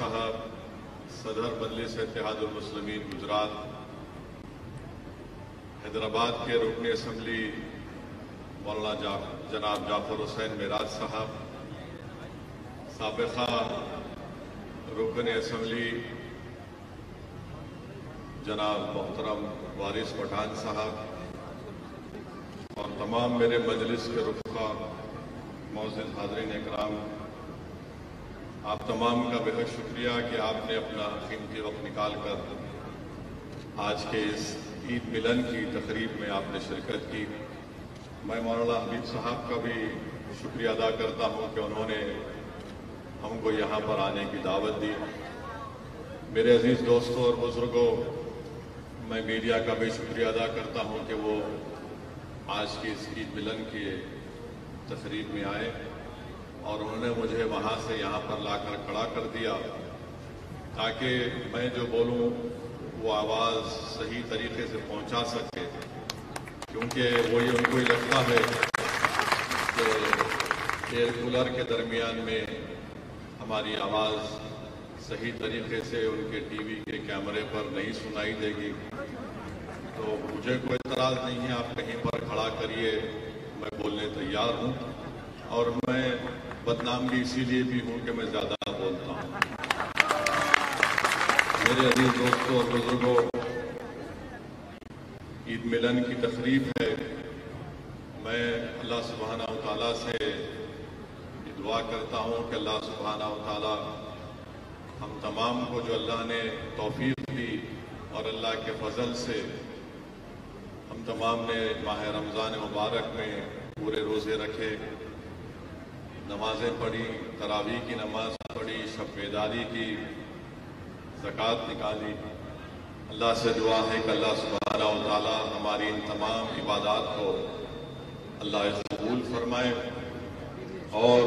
صاحب، صدر مجلس اتحاد المسلمین گجرات، حیدرآباد کے رکن اسمبلی مولانا جناب جعفر حسین میراج صاحب، سابقہ رکن اسمبلی جناب محترم وارث پٹھان صاحب اور تمام میرے مجلس کے رخا معزز حاضرین اکرام آپ تمام کا بہت شکریہ کہ آپ نے اپنا قیمتی وقت نکال کر آج کے اس عید ملن کی تقریب میں آپ نے شرکت کی۔ میں مولانا حبیب صاحب کا بھی شکریہ ادا کرتا ہوں کہ انہوں نے ہم کو یہاں پر آنے کی دعوت دی۔ میرے عزیز دوستوں اور بزرگوں، میں میڈیا کا بھی شکریہ ادا کرتا ہوں کہ وہ آج کی اس عید ملن کی تقریب میں آئے۔ اور انہوں نے مجھے وہاں سے یہاں پر لا کر کھڑا کر دیا تاکہ میں جو بولوں وہ آواز صحیح طریقے سے پہنچا سکے۔ کیونکہ وہی ان کو ہی لگتا ہے کہ ایئر کولر کے درمیان میں ہماری آواز صحیح طریقے سے ان کے ٹی وی کے کیمرے پر نہیں سنائی دے گی۔ تو مجھے کوئی اعتراض نہیں ہے، آپ کہیں پر کھڑا کریے، میں بولنے تیار ہوں۔ اور میں بدنام بھی اسی لیے بھی ہوں کہ میں زیادہ بولتا ہوں۔ میرے عزیز دوستوں اور بزرگوں، عید ملن کی تقریب ہے۔ میں اللہ سبحانہ و تعالیٰ سے دعا کرتا ہوں کہ اللہ سبحانہ و تعالیٰ ہم تمام کو جو اللہ نے توفیق دی اور اللہ کے فضل سے ہم تمام نے ماہ رمضان مبارک میں پورے روزے رکھے۔ نمازیں پڑھی، تراویح کی نماز پڑھی شب بیداری کی زکوٰۃ نکالی۔ اللہ سے دعا ہے کہ اللہ سبحانہ و تعالیٰ ہماری ان تمام عبادات کو اللہ قبول فرمائے اور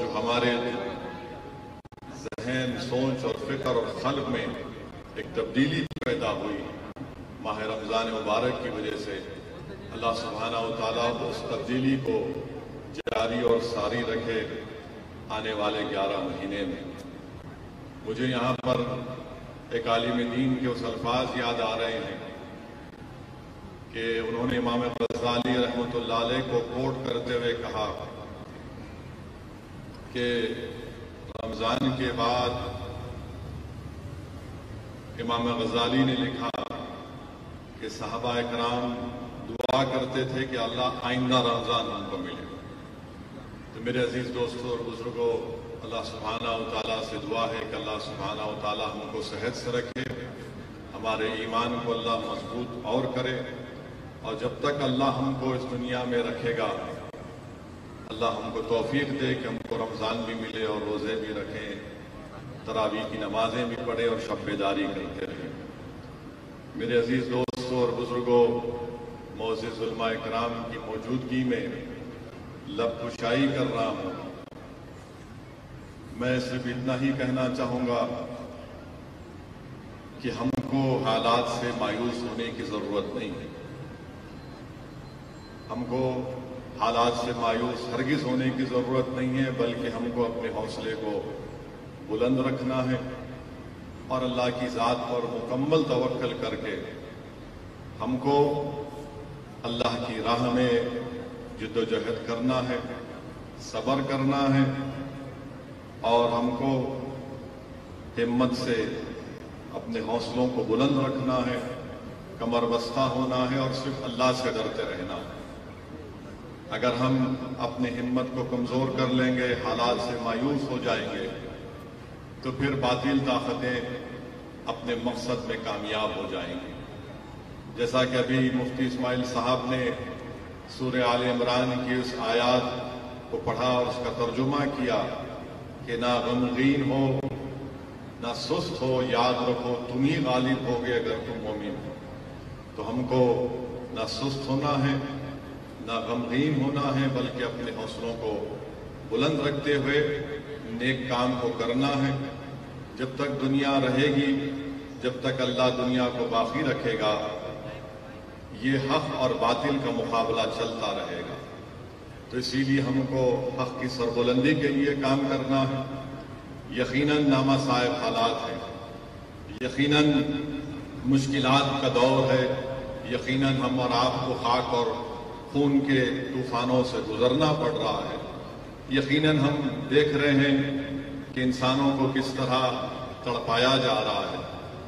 جو ہمارے ذہن، سوچ اور فکر اور خلق میں ایک تبدیلی پیدا ہوئی ماہ رمضان مبارک کی وجہ سے، اللہ سبحانہ و تعالیٰ اس تبدیلی کو جاری اور ساری رکھے آنے والے گیارہ مہینے میں۔ مجھے یہاں پر ایک عالم دین کے اس الفاظ یاد آ رہے ہیں کہ انہوں نے امام غزالی رحمۃ اللہ علیہ کو کوٹ کرتے ہوئے کہا کہ رمضان کے بعد امام غزالی نے لکھا کہ صحابہ اکرام دعا کرتے تھے کہ اللہ آئندہ رمضان ہم کو ملے۔ تو میرے عزیز دوستوں اور بزرگوں اللہ سبحانہ و تعالیٰ سے دعا ہے کہ اللہ سبحانہ و تعالیٰ ہم کو صحت سے رکھے، ہمارے ایمان کو اللہ مضبوط اور کرے، اور جب تک اللہ ہم کو اس دنیا میں رکھے گا، اللہ ہم کو توفیق دے کہ ہم کو رمضان بھی ملے اور روزے بھی رکھیں، تراویح کی نمازیں بھی پڑھیں اور شب بیداری کرتے رہیں۔ میرے عزیز دوستوں اور بزرگوں معزز علماء اکرام کی موجودگی میں لب کشائی کر رہا ہوں۔ میں صرف اتنا ہی کہنا چاہوں گا کہ ہم کو حالات سے مایوس ہونے کی ضرورت نہیں ہے۔ ہم کو حالات سے مایوس ہرگز ہونے کی ضرورت نہیں ہے، بلکہ ہم کو اپنے حوصلے کو بلند رکھنا ہے اور اللہ کی ذات پر مکمل توکل کر کے ہم کو اللہ کی راہ میں جد و جہد کرنا ہے، صبر کرنا ہے، اور ہم کو ہمت سے اپنے حوصلوں کو بلند رکھنا ہے، کمر بستہ ہونا ہے، اور صرف اللہ سے ڈرتے رہنا ہے۔ اگر ہم اپنے ہمت کو کمزور کر لیں گے حالات سے مایوس ہو جائیں گے، تو پھر باطل طاقتیں اپنے مقصد میں کامیاب ہو جائیں گی۔ جیسا کہ ابھی مفتی اسماعیل صاحب نے سورہ آل عمران کی اس آیات کو پڑھا اور اس کا ترجمہ کیا کہ نہ غمگین ہو، نہ سست ہو، یاد رکھو تم ہی غالب ہوگے اگر تم مومن ہو۔ تو ہم کو نہ سست ہونا ہے، نہ غمگین ہونا ہے، بلکہ اپنے حوصلوں کو بلند رکھتے ہوئے نیک کام کو کرنا ہے۔ جب تک دنیا رہے گی، جب تک اللہ دنیا کو باقی رکھے گا یہ حق اور باطل کا مقابلہ چلتا رہے گا۔ تو اسی لیے ہم کو حق کی سربلندی کے لیے کام کرنا ہے۔ یقیناً نامہ صاحب حالات ہیں۔ یقیناً مشکلات کا دور ہے۔ یقیناً ہم اور آپ کو خاک اور خون کے طوفانوں سے گزرنا پڑ رہا ہے۔ یقیناً ہم دیکھ رہے ہیں کہ انسانوں کو کس طرح تڑپایا جا رہا ہے۔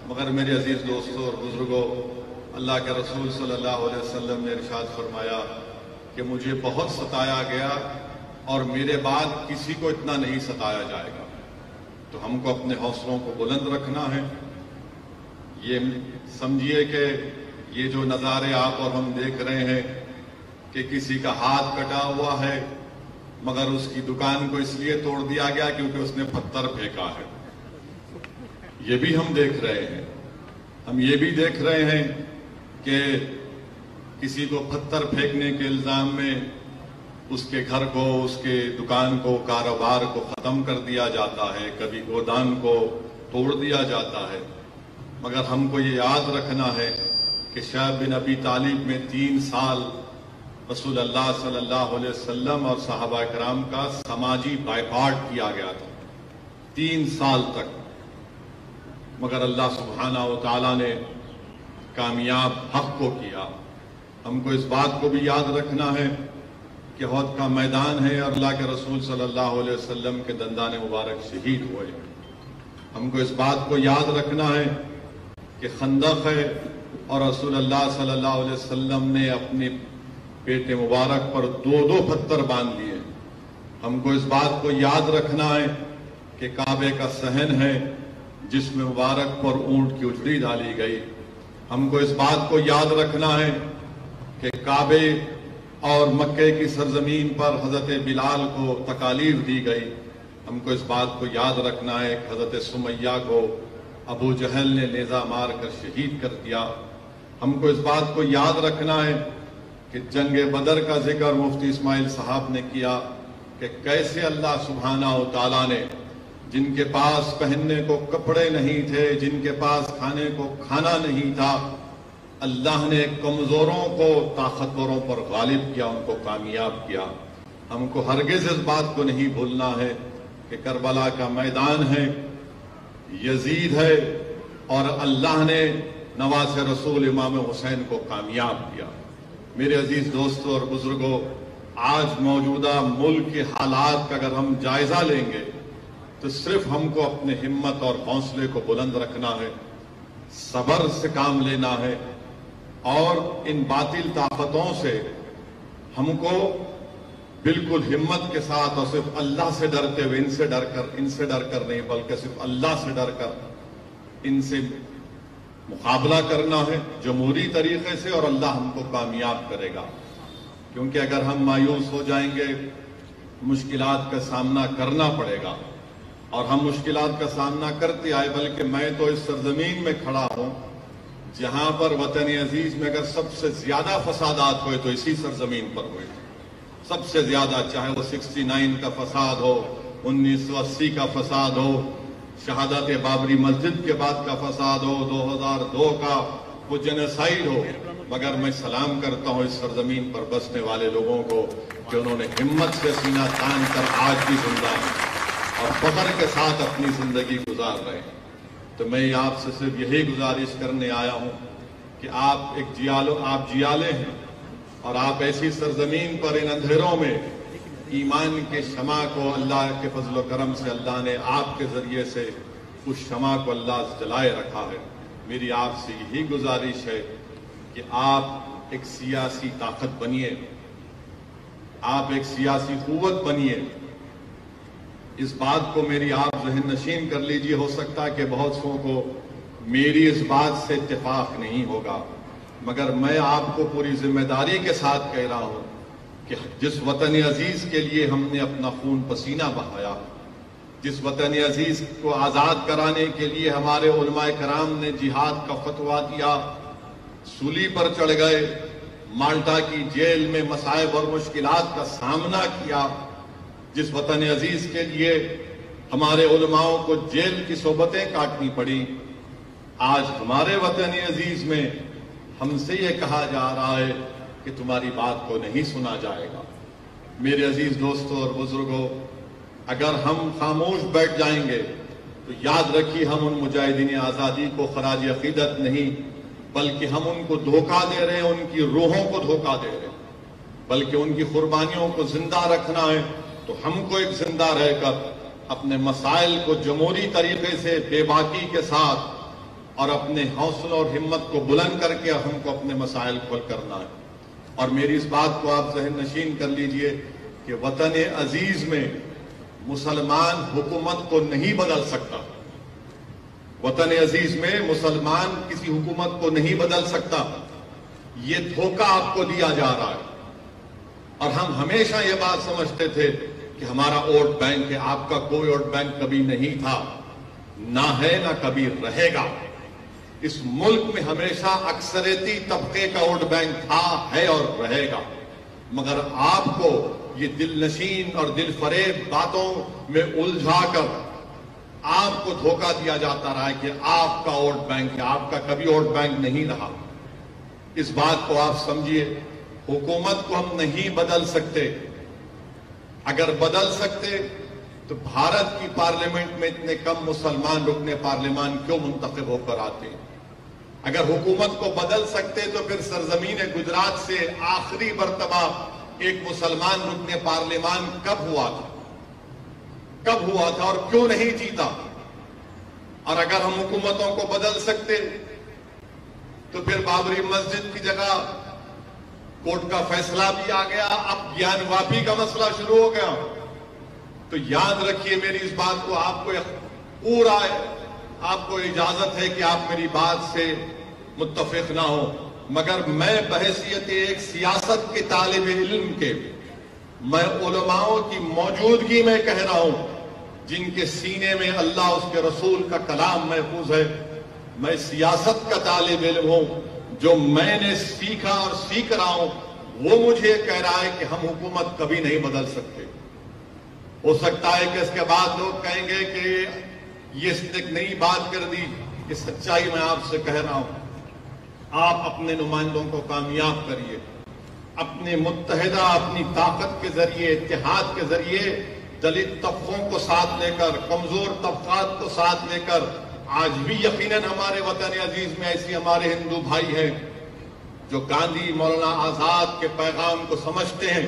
مگر میرے عزیز دوستوں اور بزرگوں اللہ کے رسول صلی اللہ علیہ وسلم نے ارشاد فرمایا کہ مجھے بہت ستایا گیا اور میرے بعد کسی کو اتنا نہیں ستایا جائے گا۔ تو ہم کو اپنے حوصلوں کو بلند رکھنا ہے۔ یہ سمجھیے کہ یہ جو نظارے آپ اور ہم دیکھ رہے ہیں کہ کسی کا ہاتھ کٹا ہوا ہے، مگر اس کی دکان کو اس لیے توڑ دیا گیا کیونکہ اس نے پتھر پھینکا ہے۔ یہ بھی ہم دیکھ رہے ہیں۔ ہم یہ بھی دیکھ رہے ہیں کہ کسی کو پتھر پھینکنے کے الزام میں اس کے گھر کو، اس کے دکان کو، کاروبار کو ختم کر دیا جاتا ہے، کبھی گودان کو توڑ دیا جاتا ہے۔ مگر ہم کو یہ یاد رکھنا ہے کہ شاید بن ابی طالب میں تین سال رسول اللہ صلی اللہ علیہ وسلم اور صحابہ کرام کا سماجی بائیکاٹ کیا گیا تھا۔ تین سال تک۔ مگر اللہ سبحانہ و تعالیٰ نے کامیاب حق کو کیا۔ ہم کو اس بات کو بھی یاد رکھنا ہے کہ عہد کا میدان ہے اور اللہ کے رسول صلی اللہ علیہ وسلم کے دندان مبارک شہید ہوئے۔ ہم کو اس بات کو یاد رکھنا ہے کہ خندق ہے اور رسول اللہ صلی اللہ علیہ وسلم نے اپنی پیٹ مبارک پر دو دو پتھر باندھ لیے۔ ہم کو اس بات کو یاد رکھنا ہے کہ کعبے کا سہن ہے جس میں مبارک پر اونٹ کی اجڑی ڈالی گئی۔ ہم کو اس بات کو یاد رکھنا ہے کہ کعبے اور مکے کی سرزمین پر حضرت بلال کو تکالیف دی گئی۔ ہم کو اس بات کو یاد رکھنا ہے کہ حضرت سمیہ کو ابو جہل نے لیزا مار کر شہید کر دیا۔ ہم کو اس بات کو یاد رکھنا ہے کہ جنگ بدر کا ذکر مفتی اسماعیل صاحب نے کیا کہ کیسے اللہ سبحانہ و تعالیٰ نے جن کے پاس پہننے کو کپڑے نہیں تھے، جن کے پاس کھانے کو کھانا نہیں تھا، اللہ نے کمزوروں کو، طاقتوروں پر غالب کیا، ان کو کامیاب کیا۔ ہم کو ہرگز اس بات کو نہیں بھولنا ہے کہ کربلا کا میدان ہے، یزید ہے، اور اللہ نے نواز رسول امام حسین کو کامیاب کیا۔ میرے عزیز دوستوں اور بزرگوں آج موجودہ ملک کے حالات کا اگر ہم جائزہ لیں گے تو صرف ہم کو اپنے ہمت اور حوصلے کو بلند رکھنا ہے، صبر سے کام لینا ہے اور ان باطل طاقتوں سے ہم کو بالکل ہمت کے ساتھ اور صرف اللہ سے ڈرتے ہوئے ان سے ڈر کر، ان سے ڈر کر نہیں، بلکہ صرف اللہ سے ڈر کر ان سے مقابلہ کرنا ہے جمہوری طریقے سے اور اللہ ہم کو کامیاب کرے گا۔ کیونکہ اگر ہم مایوس ہو جائیں گے، مشکلات کا سامنا کرنا پڑے گا۔ اور ہم مشکلات کا سامنا کرتے آئے، بلکہ میں تو اس سرزمین میں کھڑا ہوں، جہاں پر وطن عزیز میں اگر سب سے زیادہ فسادات ہوئے تو اسی سرزمین پر ہوئے۔ سب سے زیادہ چاہے وہ سکسٹی نائن کا فساد ہو، انیس سو اسی کا فساد ہو، شہادت بابری مسجد کے بعد کا فساد ہو، دو ہزار دو کا وہ جنسائڈ ہو۔ مگر میں سلام کرتا ہوں اس سرزمین پر بسنے والے لوگوں کو کہ انہوں نے ہمت سے سینہ تان کر آج بھی زندہ اور فخر کے ساتھ اپنی زندگی گزار رہے ہیں۔ تو میں آپ سے صرف یہی گزارش کرنے آیا ہوں کہ آپ ایک جیالو، آپ جیالے ہیں اور آپ ایسی سرزمین پر ان اندھیروں میں ایمان کے شمع کو اللہ کے فضل و کرم سے اللہ نے آپ کے ذریعے سے اس شمع کو اللہ جلائے رکھا ہے۔ میری آپ سے یہی گزارش ہے کہ آپ ایک سیاسی طاقت بنیے، آپ ایک سیاسی قوت بنیے۔ اس بات کو میری آپ ذہن نشین کر لیجیے، ہو سکتا ہے کہ بہت سو کو میری اس بات سے اتفاق نہیں ہوگا۔ مگر میں آپ کو پوری ذمہ داری کے ساتھ کہہ رہا ہوں کہ جس وطن عزیز کے لیے ہم نے اپنا خون پسینہ بہایا، جس وطن عزیز کو آزاد کرانے کے لیے ہمارے علماء کرام نے جہاد کا فتوا دیا، سولی پر چڑھ گئے، مالٹا کی جیل میں مسائب اور مشکلات کا سامنا کیا۔ جس وطن عزیز کے لیے ہمارے علماؤں کو جیل کی صحبتیں کاٹنی پڑی، آج ہمارے وطن عزیز میں ہم سے یہ کہا جا رہا ہے کہ تمہاری بات کو نہیں سنا جائے گا۔ میرے عزیز دوستوں اور بزرگوں، اگر ہم خاموش بیٹھ جائیں گے، تو یاد رکھیے ہم ان مجاہدین آزادی کو خراج عقیدت نہیں، بلکہ ہم ان کو دھوکہ دے رہے ہیں، ان کی روحوں کو دھوکہ دے رہے ہیں، بلکہ ان کی قربانیوں کو زندہ رکھنا ہے۔ تو ہم کو ایک زندہ رہ کر اپنے مسائل کو جمہوری طریقے سے بے باکی کے ساتھ اور اپنے حوصلہ اور ہمت کو بلند کر کے ہم کو اپنے مسائل کو کرنا ہے۔ اور میری اس بات کو آپ ذہن نشین کر لیجیے کہ وطن عزیز میں مسلمان حکومت کو نہیں بدل سکتا۔ وطن عزیز میں مسلمان کسی حکومت کو نہیں بدل سکتا۔ یہ دھوکہ آپ کو دیا جا رہا ہے۔ اور ہم ہمیشہ یہ بات سمجھتے تھے کہ ہمارا ووٹ بینک ہے، آپ کا کوئی ووٹ بینک کبھی نہیں تھا۔ نہ ہے نہ کبھی رہے گا۔ اس ملک میں ہمیشہ اکثریتی طبقے کا ووٹ بینک تھا، ہے اور رہے گا۔ مگر آپ کو یہ دل نشین اور دل فریب باتوں میں الجھا کر آپ کو دھوکہ دیا جاتا رہا ہے کہ آپ کا ووٹ بینک ہے، آپ کا کبھی ووٹ بینک نہیں رہا۔ اس بات کو آپ سمجھیے، حکومت کو ہم نہیں بدل سکتے۔ اگر بدل سکتے تو بھارت کی پارلیمنٹ میں اتنے کم مسلمان رکنے پارلیمان کیوں منتخب ہو کر آتے؟ ہیں اگر حکومت کو بدل سکتے تو پھر سرزمین گجرات سے آخری مرتبہ ایک مسلمان رکن پارلیمان کب ہوا تھا؟ کب ہوا تھا اور کیوں نہیں جیتا؟ اور اگر ہم حکومتوں کو بدل سکتے تو پھر بابری مسجد کی جگہ کورٹ کا فیصلہ بھی آ گیا۔ اب گیان واپی کا مسئلہ شروع ہو گیا۔ تو یاد رکھیے میری اس بات کو، آپ کو پورا آپ کو اجازت ہے کہ آپ میری بات سے متفق نہ ہو مگر میں بحثیت ایک سیاست کے طالب علم کے، میں علماؤں کی موجودگی میں کہہ رہا ہوں، جن کے سینے میں اللہ اس کے رسول کا کلام محفوظ ہے۔ میں سیاست کا طالب علم ہوں۔ جو میں نے سیکھا اور سیکھ رہا ہوں، وہ مجھے کہہ رہا ہے کہ ہم حکومت کبھی نہیں بدل سکتے۔ ہو سکتا ہے کہ اس کے بعد لوگ کہیں گے کہ یہ ایک نئی بات کر دی، یہ سچائی میں آپ سے کہہ رہا ہوں۔ آپ اپنے نمائندوں کو کامیاب کریے۔ اپنے متحدہ، اپنی طاقت کے ذریعے، اتحاد کے ذریعے دلت طبقوں کو ساتھ لے کر، کمزور طبقات کو ساتھ لے کر آج بھی یقیناً ہمارے وطن عزیز میں ایسی ہمارے ہندو بھائی ہیں جو گاندھی مولانا آزاد کے پیغام کو سمجھتے ہیں،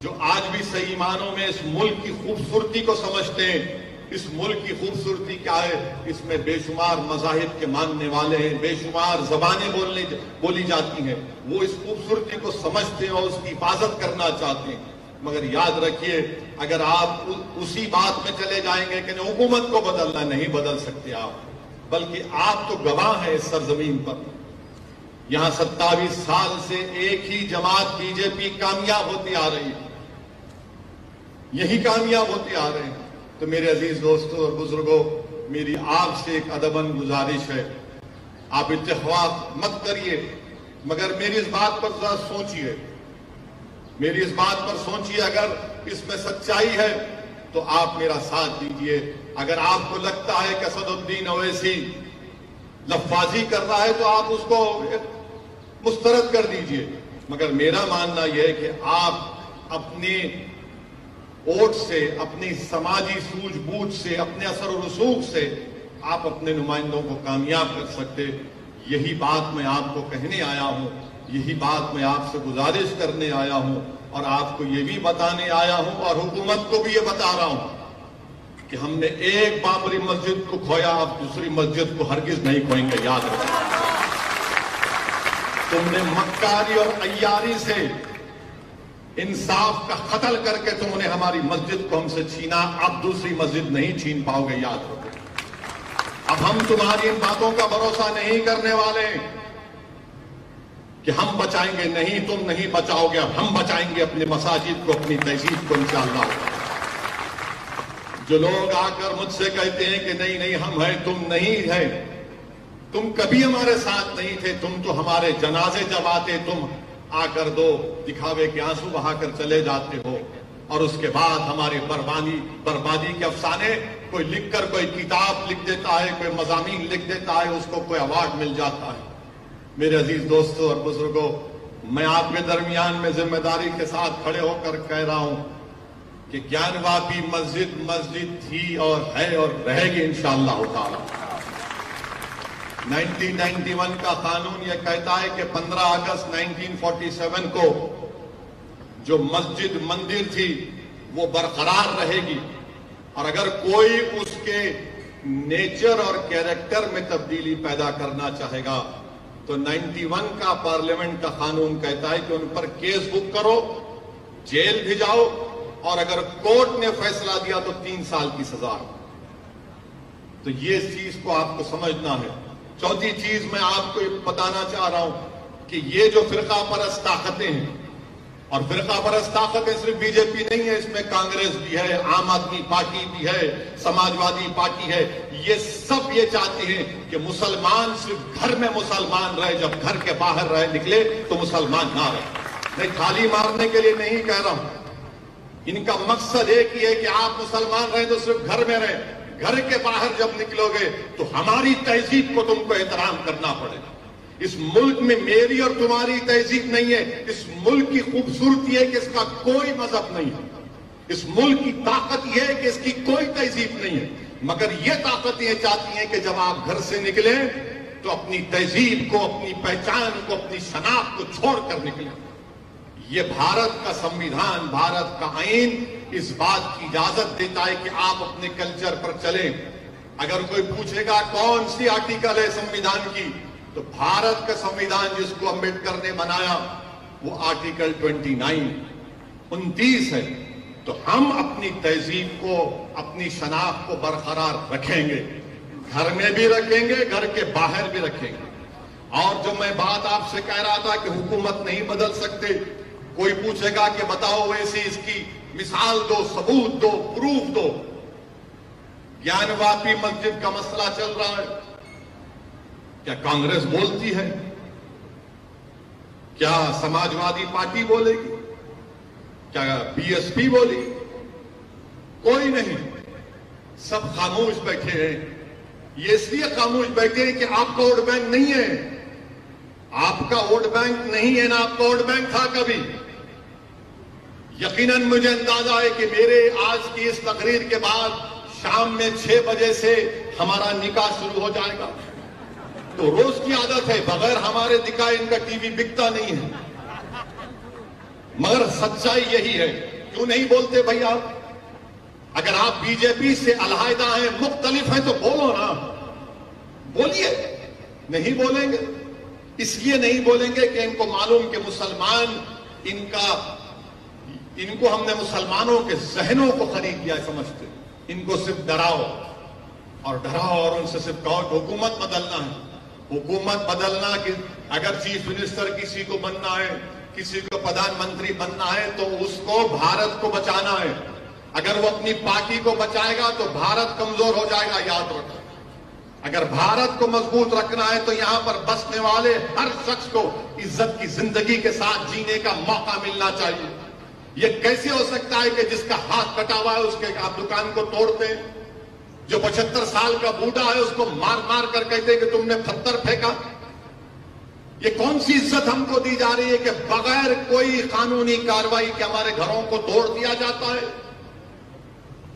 جو آج بھی صحیح معنوں میں اس ملک کی خوبصورتی کو سمجھتے ہیں۔ اس ملک کی خوبصورتی کیا ہے؟ اس میں بے شمار مذاہب کے ماننے والے ہیں، بے شمار زبانیں بولنے، بولی جاتی ہیں۔ وہ اس خوبصورتی کو سمجھتے ہیں اور اس کی حفاظت کرنا چاہتے ہیں۔ مگر یاد رکھیے، اگر آپ اسی بات میں چلے جائیں گے کہ حکومت کو بدلنا نہیں بدل سکتے آپ، بلکہ آپ تو گواہ ہیں اس سرزمین پر۔ یہاں ستاویس سال سے ایک ہی جماعت بی جے پی کامیاب ہوتی آ رہی ہے۔ یہی کامیاب ہوتی آ رہے ہیں۔ تو میرے عزیز دوستوں اور بزرگوں میری آپ سے ایک ادبن گزارش ہے۔ آپ اتفاق مت کریے، مگر میری اس بات پر ذرا سوچئے میری اس بات پر سوچئے اگر اس میں سچائی ہے، تو آپ میرا ساتھ دیجیے۔ اگر آپ کو لگتا ہے کہ اسد الدین اویسی لفاظی کر رہا ہے، تو آپ اس کو مسترد کر دیجیے۔ مگر میرا ماننا یہ ہے کہ آپ اپنی ووٹ سے، اپنی سماجی سوج بوجھ سے، اپنے اثر و رسوخ سے آپ اپنے نمائندوں کو کامیاب کر سکتے۔ یہی بات میں آپ کو کہنے آیا ہوں۔ یہی بات میں آپ سے گزارش کرنے آیا ہوں اور آپ کو یہ بھی بتانے آیا ہوں اور حکومت کو بھی یہ بتا رہا ہوں کہ ہم نے ایک بابری مسجد کو کھویا آپ دوسری مسجد کو ہرگز نہیں کھوئیں گے، یاد رکھیں۔ تم نے مکاری اور ایاری سے انصاف کا قتل کر کے تم نے ہماری مسجد کو ہم سے چھینا، اب دوسری مسجد نہیں چھین پاؤ گے، یاد رکھو اب ہم تمہاری ان باتوں کا بھروسہ نہیں کرنے والے۔ کہ ہم بچائیں گے نہیں، تم نہیں بچاؤ گے، اب ہم بچائیں گے اپنے مساجد کو، اپنی تہذیب کو، انشاءاللہ۔ جو لوگ آ کر مجھ سے کہتے ہیں کہ نہیں نہیں، ہم ہیں، تم نہیں ہے تم کبھی ہمارے ساتھ نہیں تھے، تم تو ہمارے جنازے جب آتے، تم آ کر دو دکھاوے کے آنسو بہا کر چلے جاتے ہو۔ اور اس کے بعد ہماری بربادی بربادی کے افسانے، کوئی لکھ کر کوئی کتاب لکھ دیتا ہے، کوئی مضامین لکھ دیتا ہے، اس کو کوئی اوارڈ مل جاتا ہے۔ میرے عزیز دوستوں اور بزرگوں میں آپ کے درمیان میں ذمہ داری کے ساتھ کھڑے ہو کر کہہ رہا ہوں کہ گیان واپی مسجد مسجد تھی اور ہے اور رہے گی انشاءاللہ تعالی۔ نائنٹین نائنٹی ون کا قانون یہ کہتا ہے کہ پندرہ اگست نائنٹین فورٹی سیون کو جو مسجد مندر تھی وہ برقرار رہے گی۔ اور اگر کوئی اس کے نیچر اور کیریکٹر میں تبدیلی پیدا کرنا چاہے گا تو نائنٹی ون کا پارلیمنٹ کا قانون کہتا ہے کہ ان پر کیس بک کرو، جیل بھی جاؤ اور اگر کورٹ نے فیصلہ دیا تو تین سال کی سزا۔ تو یہ چیز کو آپ کو سمجھنا ہے۔ چوتھی چیز میں آپ کو بتانا چاہ رہا ہوں کہ یہ جو فرقہ پرست طاقتیں ہیں اور فرقہ پرست طاقتیں صرف بی جے پی نہیں ہے، اس میں کانگریس بھی ہے، عام آدمی پارٹی بھی ہے، سماجوادی پارٹی ہے، یہ سب یہ چاہتے ہیں کہ مسلمان صرف گھر میں مسلمان رہے، جب گھر کے باہر رہے، نکلے تو مسلمان نہ رہے۔ میں تھالی مارنے کے لیے نہیں کہہ رہا ہوں۔ ان کا مقصد ایک ہی ہے کہ آپ مسلمان رہے تو صرف گھر میں رہے گھر کے باہر جب نکلو گے تو ہماری تہذیب کو تم کو احترام کرنا پڑے گا۔ اس ملک میں میری اور تمہاری تہذیب نہیں ہے، اس ملک کی خوبصورتی ہے کہ اس کا کوئی مذہب نہیں ہے۔ اس ملک کی طاقت یہ ہے کہ اس کی کوئی تہذیب نہیں ہے۔ مگر یہ طاقت یہ چاہتی ہیں کہ جب آپ گھر سے نکلیں تو اپنی تہذیب کو، اپنی پہچان کو، اپنی شناخت کو چھوڑ کر نکلیں۔ یہ بھارت کا سمویدھان بھارت کا آئین اس بات کی اجازت دیتا ہے کہ آپ اپنے کلچر پر چلیں۔ اگر کوئی پوچھے گا کون سی آرٹیکل ہے سمویدھان کی تو بھارت کا سمویدھان جس کو امبیڈکر نے بنایا، وہ آرٹیکل ٹوینٹی نائن، انتیس ہے۔ تو ہم اپنی تہذیب کو، اپنی شناخت کو برقرار رکھیں گے۔ گھر میں بھی رکھیں گے، گھر کے باہر بھی رکھیں گے۔ اور جو میں بات آپ سے کہہ رہا تھا کہ حکومت نہیں بدل سکتے، کوئی پوچھے گا کہ بتاؤ ویسے اس کی مثال دو، ثبوت دو، پروف دو۔ گیان واپی مسجد کا مسئلہ چل رہا ہے۔ کیا کانگریس بولتی ہے؟ کیا سماجوادی پارٹی بولے گی؟ کیا بی ایس پی بولی کوئی نہیں۔ سب خاموش بیٹھے ہیں۔ یہ اس لیے خاموش بیٹھے ہیں کہ آپ کا ووٹ بینک نہیں ہے۔ آپ کا ووٹ بینک نہیں ہے نا آپ کا ووٹ بینک تھا کبھی۔ یقیناً مجھے اندازہ ہے کہ میرے آج کی اس تقریر کے بعد شام میں چھ بجے سے ہمارا نکاح شروع ہو جائے گا۔ تو روز کی عادت ہے، بغیر ہمارے دکھائے ان کا ٹی وی بکتا نہیں ہے۔ مگر سچائی یہی ہے، کیوں نہیں بولتے بھائی آپ؟ اگر آپ بی جے پی سے علیحدہ ہیں، مختلف ہیں تو بولو نا۔ بولیے، نہیں بولیں گے۔ اس لیے نہیں بولیں گے کہ ان کو معلوم کہ مسلمان ان کا، ان کو ہم نے مسلمانوں کے ذہنوں کو خرید کیا سمجھتے۔ ان کو صرف ڈراؤ اور ڈراؤ اور ان سے صرف کہو حکومت بدلنا ہے۔ حکومت بدلنا اگر چیف منسٹر کسی کو بننا ہے، کسی کو پردھان منتری بننا ہے، تو اس کو بھارت کو بچانا ہے۔ اگر وہ اپنی پارٹی کو بچائے گا، تو بھارت کمزور ہو جائے گا، یاد رکھنا اگر بھارت کو مضبوط رکھنا ہے، تو یہاں پر بسنے والے ہر شخص کو عزت کی زندگی کے ساتھ جینے کا موقع ملنا چاہیے۔ یہ کیسے ہو سکتا ہے کہ جس کا ہاتھ کٹا ہوا ہے، اس کے آپ دکان کو توڑتے ہیں؟ جو پچہتر سال کا بوڑھا ہے، اس کو مار مار کر کہتے کہ تم نے پتھر پھینکا۔ یہ کون سی عزت ہم کو دی جا رہی ہے کہ بغیر کوئی قانونی کاروائی کے ہمارے گھروں کو توڑ دیا جاتا ہے؟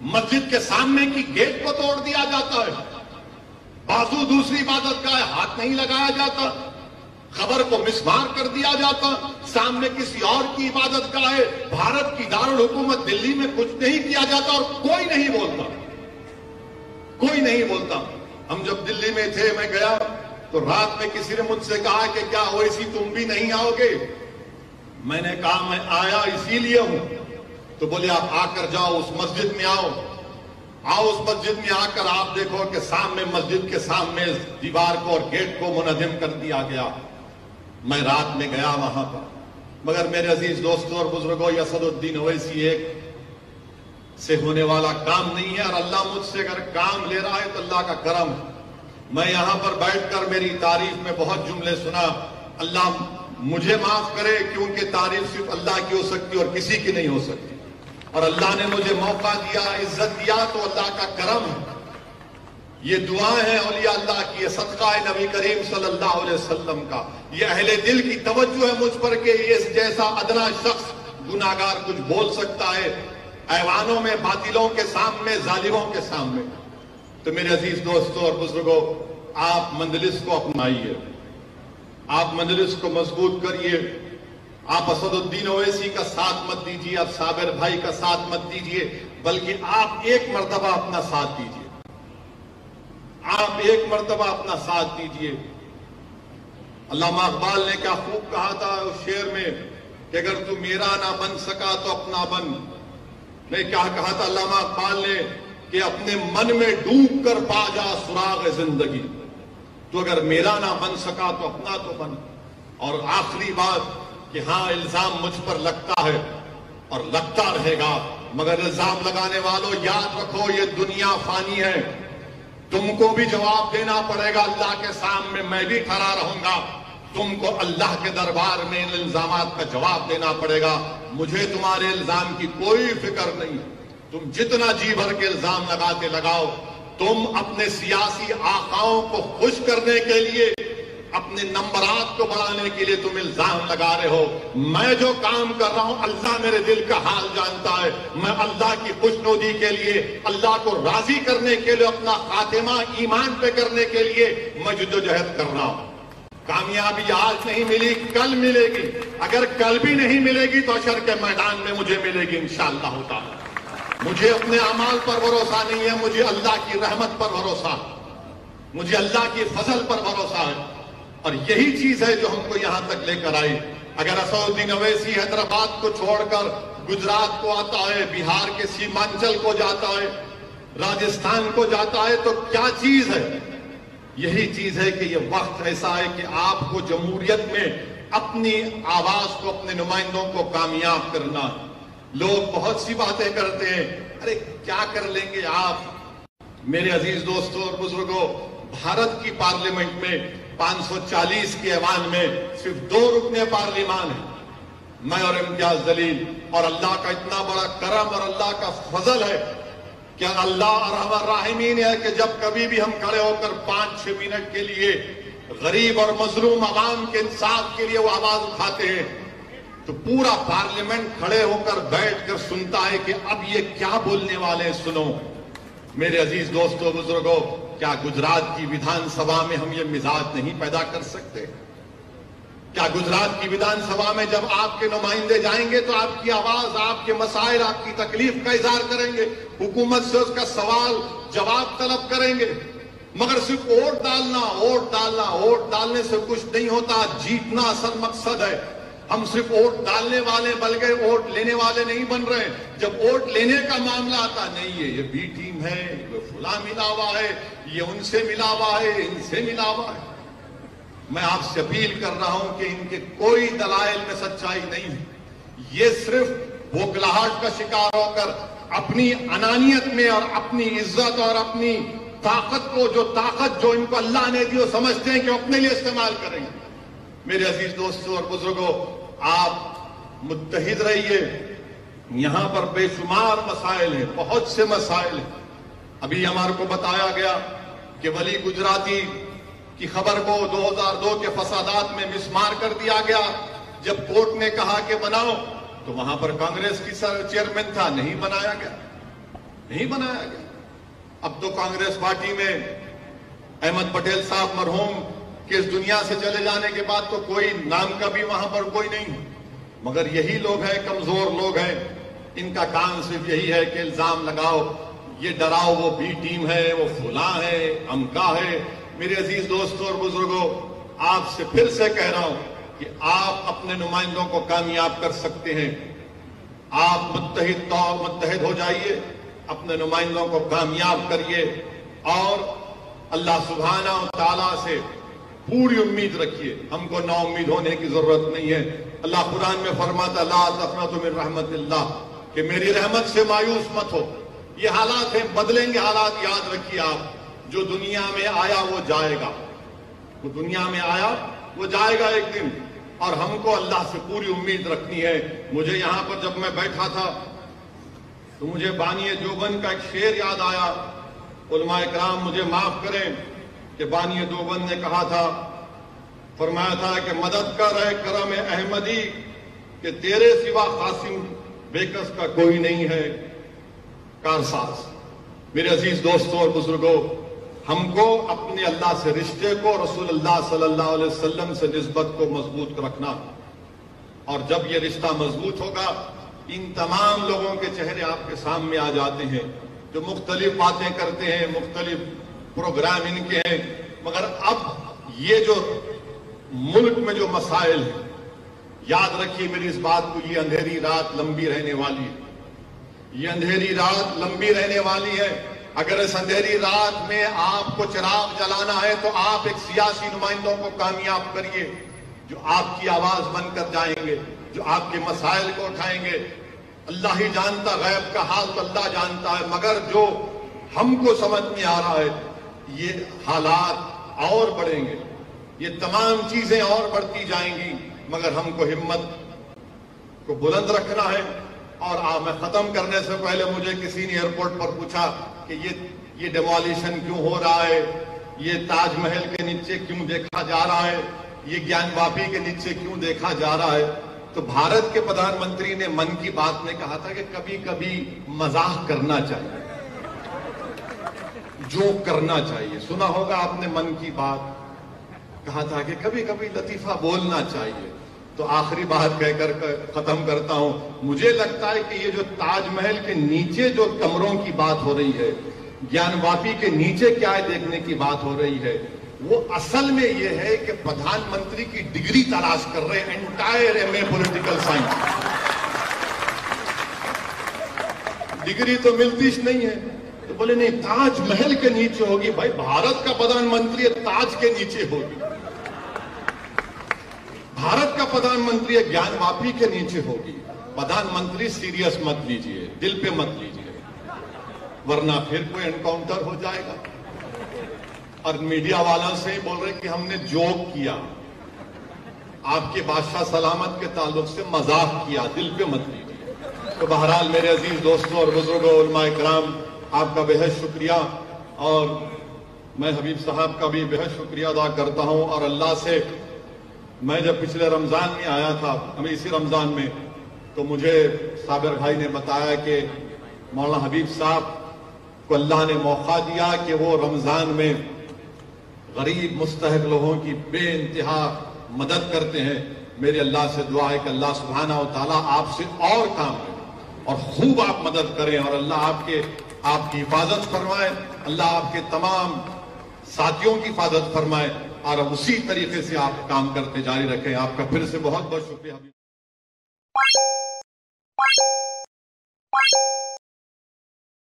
مسجد کے سامنے کی گیٹ کو توڑ دیا جاتا ہے۔ بازو دوسری عبادت کا ہے ہاتھ نہیں لگایا جاتا۔ خبر کو مسمار کر دیا جاتا۔ سامنے کسی اور کی عبادت کا ہے۔ بھارت کی دارالحکومت دلی میں کچھ نہیں کیا جاتا اور کوئی نہیں بولتا۔ کوئی نہیں بولتا۔ ہم جب دلی میں تھے، میں گیا تو رات میں کسی نے مجھ سے کہا کہ کیا ہو اسی تم بھی نہیں آؤ گے؟ میں نے کہا، میں آیا اسی لیے ہوں۔ تو بولے، آپ آ کر جاؤ، اس مسجد میں آؤ۔ آؤ اس مسجد میں آ کر آپ دیکھو کہ سامنے مسجد کے سامنے دیوار کو اور گیٹ کو منظم کر دیا گیا۔ میں رات میں گیا وہاں پر۔ مگر میرے عزیز دوستوں اور بزرگوں، یسد الدین اویسی ایک سے ہونے والا کام نہیں ہے اور اللہ مجھ سے اگر کام لے رہا ہے تو اللہ کا کرم میں یہاں پر بیٹھ کر میری تعریف میں بہت جملے سنا۔ اللہ مجھے معاف کرے کیونکہ تعریف صرف اللہ کی ہو سکتی اور کسی کی نہیں ہو سکتی۔ اور اللہ نے مجھے موقع دیا، عزت دیا تو اللہ کا کرم ہے۔ یہ دعائیں ہیں اولیاء اللہ کی، یہ صدقہ ہے نبی کریم صلی اللہ علیہ وسلم کا۔ یہ اہل دل کی توجہ ہے مجھ پر کہ یہ جیسا ادنا شخص گناہگار کچھ بول سکتا ہے۔ ایوانوں میں، باطلوں کے سامنے، ظالموں کے سامنے۔ تو میرے عزیز دوستوں اور بزرگوں آپ مندلس کو اپنائیے۔ آپ مندلس کو مضبوط کریے۔ آپ اسد الدین اویسی کا ساتھ مت دیجیے، آپ صابر بھائی کا ساتھ مت دیجیے، بلکہ آپ ایک مرتبہ اپنا ساتھ دیجیے۔ آپ ایک مرتبہ اپنا ساتھ دیجیے۔ علامہ اقبال نے کیا خوب کہا تھا اس شعر میں کہ اگر تو میرا نہ بن سکا تو اپنا بن۔ نے کیا کہا تھا علامہ اقبال نے کہ اپنے من میں ڈوب کر پا جا سراغ زندگی تو اگر میرا نہ بن سکا تو اپنا تو بن۔ اور آخری بات کہ ہاں الزام مجھ پر لگتا ہے اور لگتا رہے گا، مگر الزام لگانے والوں یاد رکھو، یہ دنیا فانی ہے۔ تم کو بھی جواب دینا پڑے گا، اللہ کے سامنے میں بھی کھڑا رہوں گا۔ تم کو اللہ کے دربار میں ان الزامات کا جواب دینا پڑے گا۔ مجھے تمہارے الزام کی کوئی فکر نہیں۔ تم جتنا جی بھر کے الزام لگاتے لگاؤ، تم اپنے سیاسی آقاؤں کو خوش کرنے کے لیے، اپنے نمبرات کو بڑھانے کے لیے تم الزام لگا رہے ہو۔ میں جو کام کر رہا ہوں، اللہ میرے دل کا حال جانتا ہے۔ میں اللہ کی خوش نودی کے لیے، اللہ کو راضی کرنے کے لیے، اپنا خاتمہ ایمان پہ کرنے کے لیے میں جدوجہد کر رہا ہوں۔ کامیابی آج نہیں ملی، کل ملے گی۔ اگر کل بھی نہیں ملے گی تو اشر کے میدان میں مجھے ملے گی انشاءاللہ ہوتا۔ مجھے اپنے اعمال پر بھروسہ نہیں ہے، مجھے اللہ کی رحمت پر بھروسہ۔ مجھے اللہ کی فضل پر بھروسہ ہے۔ اور یہی چیز ہے جو ہم کو یہاں تک لے کر آئی۔ اگر اسعودین اویسی حیدرآباد کو چھوڑ کر گجرات کو آتا ہے، بہار کے سیمانچل کو جاتا ہے، راجستھان کو جاتا ہے، تو کیا چیز ہے؟ یہی چیز ہے کہ یہ وقت ایسا ہے کہ آپ کو جمہوریت میں اپنی آواز کو، اپنے نمائندوں کو کامیاب کرنا۔ لوگ بہت سی باتیں کرتے ہیں۔ ارے، کیا کر لیں گے آپ؟ میرے عزیز دوستوں اور بزرگوں بھارت کی پارلیمنٹ میں پانچ سو چالیس کے ایوان میں صرف دو رکن پارلیمان ہیں۔ میں اور امتیاز دلیل اور اللہ کا اتنا بڑا کرم اور اللہ کا فضل ہے کہ اللہ ارحم الراحمین ہے کہ جب کبھی بھی ہم کھڑے ہو کر پانچ چھ منٹ کے لیے غریب اور مظلوم عوام کے انصاف کے لیے وہ آواز اٹھاتے ہیں، تو پورا پارلیمنٹ کھڑے ہو کر بیٹھ کر سنتا ہے کہ اب یہ کیا بولنے والے ہیں، سنو۔ میرے عزیز دوستو بزرگوں کیا گجرات کی ودھان سبھا میں ہم یہ مزاج نہیں پیدا کر سکتے؟ کیا گجرات کی ودھان سبھا میں جب آپ کے نمائندے جائیں گے تو آپ کی آواز، آپ کے مسائل، آپ کی تکلیف کا اظہار کریں گے۔ حکومت سے اس کا سوال، جواب طلب کریں گے۔ مگر صرف ووٹ ڈالنا ووٹ ڈالنا، ووٹ ڈالنے سے کچھ نہیں ہوتا۔ جیتنا اصل مقصد ہے۔ ہم صرف ووٹ ڈالنے والے بلکہ ووٹ لینے والے نہیں بن رہے۔ جب ووٹ لینے کا معاملہ آتا، نہیں ہے یہ بی ٹیم ہے، یہ فلاں ملا ہوا ہے، یہ ان سے ملا ہوا ہے، ان سے ملا ہوا ہے۔ میں آپ سے اپیل کر رہا ہوں کہ ان کے کوئی دلائل میں سچائی نہیں ہے۔ یہ صرف بوکلاہٹ کا شکار ہو کر اپنی انانیت میں اور اپنی عزت اور اپنی طاقت کو، جو طاقت جو ان کو اللہ نے دی، وہ سمجھتے ہیں کہ اپنے لیے استعمال کریں گے۔ میرے عزیز دوستوں اور بزرگوں، آپ متحد رہیے۔ یہاں پر بے شمار مسائل ہیں، بہت سے مسائل ہیں۔ ابھی ہمارے کو بتایا گیا کہ ولی گجراتی کی خبر کو دو ہزار دو کے فسادات میں مسمار کر دیا گیا۔ جب کورٹ نے کہا کہ بناؤ، تو وہاں پر کانگریس کی سر چیئرمین تھا، نہیں بنایا گیا۔ نہیں بنایا گیا۔ اب تو کانگریس پارٹی میں احمد پٹیل صاحب مرحوم کہ اس دنیا سے چلے جانے کے بعد تو کوئی نام کا بھی وہاں پر کوئی نہیں مگر یہی لوگ ہیں، کمزور لوگ ہیں۔ ان کا کام صرف یہی ہے کہ الزام لگاؤ۔ یہ ڈراؤ، وہ بی ٹیم ہے، وہ فلاں ہے، امکا ہے۔ میرے عزیز دوستوں اور بزرگوں، آپ سے پھر سے کہہ رہا ہوں کہ آپ اپنے نمائندوں کو کامیاب کر سکتے ہیں۔ آپ متحد طور متحد ہو جائیے، اپنے نمائندوں کو کامیاب کریے اور اللہ سبحانہ و تعالیٰ سے پوری امید رکھیے۔ ہم کو نا امید ہونے کی ضرورت نہیں ہے۔ اللہ قرآن میں فرماتا لا تقنطوا من رحمت اللہ، کہ میری رحمت سے مایوس مت ہو۔ یہ حالات ہیں، بدلیں گے حالات، یاد رکھیے آپ۔ جو دنیا میں آیا وہ جائے گا۔ وہ دنیا میں آیا، وہ جائے گا ایک دن۔ اور ہم کو اللہ سے پوری امید رکھنی ہے۔ مجھے یہاں پر جب میں بیٹھا تھا، تو مجھے بانی جوبن کا ایک شعر یاد آیا۔ علماء اکرام مجھے معاف کریں کہ بانی دوبند نے کہا تھا، فرمایا تھا کہ مدد کر ہے کرم احمدی، کہ تیرے سوا قاسم بیکس کا کوئی نہیں ہے۔ کارساز میرے عزیز دوستوں اور بزرگوں ہم کو اپنے اللہ سے رشتے کو رسول اللہ صلی اللہ علیہ وسلم سے نسبت کو مضبوط رکھنا اور جب یہ رشتہ مضبوط ہوگا، ان تمام لوگوں کے چہرے آپ کے سامنے آ جاتے ہیں، جو مختلف باتیں کرتے ہیں، مختلف پروگرام ان کے ہیں۔ مگر اب یہ جو ملک میں جو مسائل ہیں، یاد رکھیے میری اس بات کو، یہ اندھیری رات لمبی رہنے والی ہے۔ یہ اندھیری رات لمبی رہنے والی ہے۔ اگر اس اندھیری رات میں آپ کو چراغ جلانا ہے تو آپ ایک سیاسی نمائندوں کو کامیاب کریے جو آپ کی آواز بن کر جائیں گے، جو آپ کے مسائل کو اٹھائیں گے۔ اللہ ہی جانتا غیب کا حال تو اللہ جانتا ہے، مگر جو ہم کو سمجھ میں آ رہا ہے، یہ حالات اور بڑھیں گے۔ یہ تمام چیزیں اور بڑھتی جائیں گی، مگر ہم کو ہمت کو بلند رکھنا ہے۔ اور میں ختم کرنے سے پہلے مجھے کسی نے ایئرپورٹ پر پوچھا کہ یہ یہ ڈیمالیشن کیوں ہو رہا ہے؟ یہ تاج محل کے نیچے کیوں دیکھا جا رہا ہے؟ یہ گیان واپی کے نیچے کیوں دیکھا جا رہا ہے؟ تو بھارت کے پردھان منتری نے من کی بات میں کہا تھا کہ کبھی کبھی مزاح کرنا چاہیے۔ جو کرنا چاہیے۔ سنا ہوگا آپ نے من کی بات۔ کہا تھا کہ کبھی کبھی لطیفہ بولنا چاہیے۔ تو آخری بات کہہ کر ختم کرتا ہوں۔ مجھے لگتا ہے کہ یہ جو تاج محل کے نیچے جو کمروں کی بات ہو رہی ہے گیان واپی کے نیچے کیا ہے دیکھنے کی بات ہو رہی ہے، وہ اصل میں یہ ہے کہ پدھان منتری کی ڈگری تلاش کر رہے ہیں entire M A political science degree تو ملتی نہیں ہے۔ تو بولے نہیں، تاج محل کے نیچے ہوگی بھائی، بھارت کا پردھان منتری تاج کے نیچے ہوگی۔ بھارت کا پردھان منتری گیان واپی کے نیچے ہوگی۔ پردھان منتری سیریس مت لیجیے، دل پہ مت لیجیے، ورنہ پھر کوئی انکاؤنٹر ہو جائے گا۔ اور میڈیا والا سے بول رہے کہ ہم نے جوگ کیا۔ آپ کے بادشاہ سلامت کے تعلق سے مذاق کیا، دل پہ مت لیجیے تو بہرحال میرے عزیز دوستوں اور بزرگوں، علماء اکرام آپ کا بہت شکریہ۔ اور میں حبیب صاحب کا بھی بہت شکریہ ادا کرتا ہوں۔ اور اللہ سے میں جب پچھلے رمضان میں آیا تھا، ہمیں اسی رمضان میں، تو مجھے صابر بھائی نے بتایا کہ مولانا حبیب صاحب کو اللہ نے موقع دیا کہ وہ رمضان میں غریب، مستحق لوگوں کی بے انتہا مدد کرتے ہیں۔ میرے اللہ سے دعا ہے کہ اللہ سبحانہ و تعالیٰ آپ سے اور کام کرے اور خوب آپ مدد کریں اور اللہ آپ کے، آپ کی حفاظت فرمائے۔ اللہ آپ کے تمام ساتھیوں کی حفاظت فرمائے۔ اور اسی طریقے سے آپ کام کرتے جاری رکھیں۔ آپ کا پھر سے بہت بہت شکریہ۔